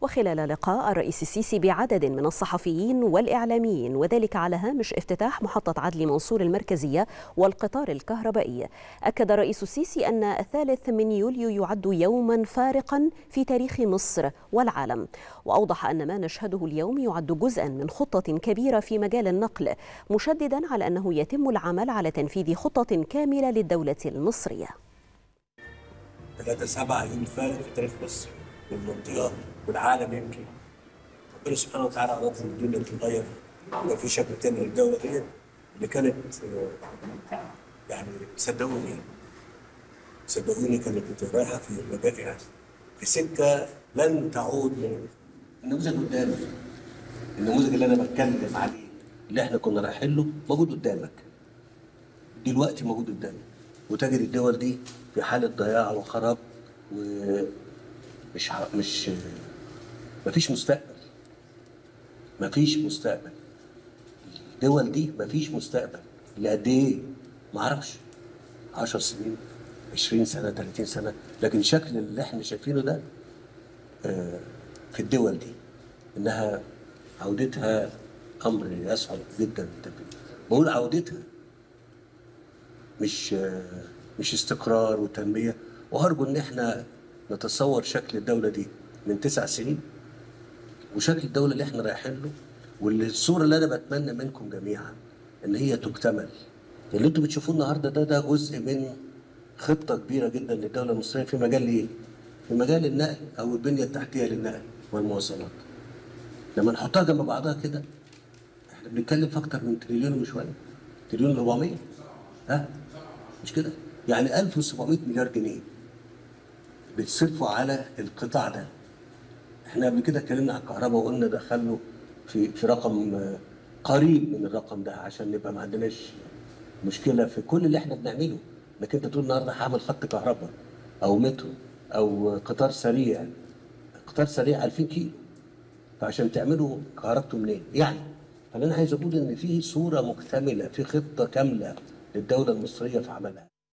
وخلال لقاء الرئيس السيسي بعدد من الصحفيين والإعلاميين وذلك على هامش افتتاح محطة عدلي منصور المركزية والقطار الكهربائي. أكد الرئيس السيسي أن الثالث من يوليو يعد يوما فارقا في تاريخ مصر والعالم. وأوضح أن ما نشهده اليوم يعد جزءا من خطة كبيرة في مجال النقل مشددا على أنه يتم العمل على تنفيذ خطة كاملة للدولة المصرية. 3 7 يوم فارق في تاريخ مصر. والمنطقة والعالم يمكن. ربنا سبحانه وتعالى اراد ان الدنيا تتغير يبقى في شكل تاني للدوله ديت اللي كانت يعني صدقوني صدقوني كانت رايحة في يعني في سكة لن تعود من النموذج قدامك النموذج اللي أنا بتكلم عليه اللي إحنا كنا رايحين له موجود قدامك. دلوقتي موجود قدامك. وتجد الدول دي في حالة ضياع وخراب ومش ع- مش مفيش مستقبل. مفيش مستقبل. الدول دي مفيش مستقبل. لقد إيه؟ معرفش 10 سنين 20 سنة 30 سنة. لكن شكل اللي إحنا شايفينه ده آه، في الدول دي إنها عودتها أمر يصعب جدا. بقول عودتها. مش مش استقرار وتنمية. وارجو إن إحنا نتصور شكل الدولة دي من تسع سنين وشكل الدولة اللي إحنا رايحين له والصورة اللي أنا بتمنى منكم جميعا إن هي تكتمل اللي أنتم بتشوفوه النهارده ده ده جزء من خطة كبيرة جدا للدولة المصرية في مجال إيه؟ في مجال النقل أو البنية التحتية للنقل والمواصلات. لما نحطها جنب بعضها كده إحنا بنتكلم في أكتر من تريليون وشوية تريليون 400 ها مش كده؟ يعني 1700 مليار جنيه بيتصرفوا على القطاع ده. إحنا قبل كده اتكلمنا عن الكهرباء وقلنا دخله في في رقم آه، قريب من الرقم ده عشان نبقى ما عندناش مشكلة في كل اللي إحنا بنعمله. انك انت تقول النهارده هعمل خط كهرباء أو مترو أو قطار سريع قطار سريع 2000 كيلو. فعشان تعملوا كهربته منين؟ يعني فاللي أنا عايز أقول إن في صورة مكتملة في خطة كاملة للدولة المصرية في عملها.